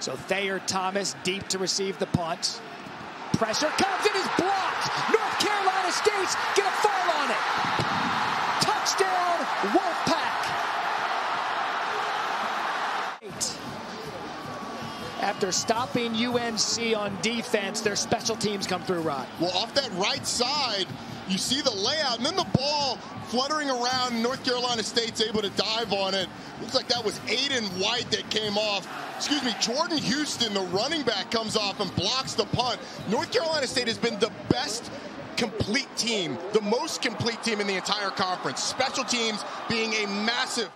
So Thayer Thomas deep to receive the punt. Pressure comes, it is blocked. North Carolina State's gonna fall on it. Touchdown, Wolfpack. After stopping UNC on defense, their special teams come through, Rod. Well, off that right side, you see the layout, and then the ball fluttering around. North Carolina State's able to dive on it. Looks like that was Aydan White that came off. Excuse me, Jordan Houston, the running back, comes off and blocks the punt. North Carolina State has been the best complete team, the most complete team in the entire conference. Special teams being a massive